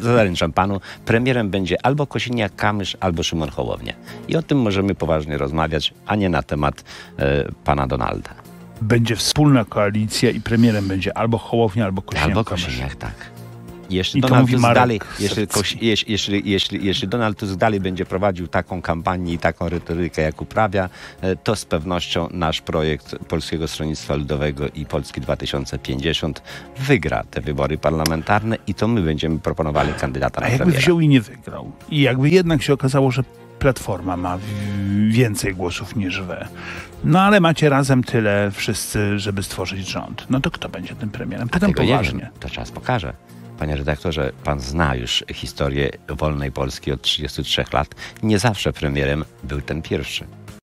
Zaręczam panu, premierem będzie albo Kosiniak-Kamysz, albo Szymon Hołownia. I o tym możemy poważnie rozmawiać, a nie na temat e, pana Donalda. Będzie wspólna koalicja i premierem będzie albo Hołownia, albo Kosiniak. Albo Kosiniak, tak. Jeśli I Donald, Tusk dalej, jeśli, jeśli, jeśli, jeśli, Donald Tusk dalej będzie prowadził taką kampanię i taką retorykę, jak uprawia, e, to z pewnością nasz projekt Polskiego Stronnictwa Ludowego i Polski 2050 wygra te wybory parlamentarne i to my będziemy proponowali kandydata A na jakby premiera. wziął i nie wygrał? I jakby jednak się okazało, że Platforma ma więcej głosów niż wy. No ale macie razem tyle wszyscy, żeby stworzyć rząd. No to kto będzie tym premierem? Pytam poważnie. to czas pokaże. Panie redaktorze, pan zna już historię wolnej Polski od 33 lat. Nie zawsze premierem był ten pierwszy.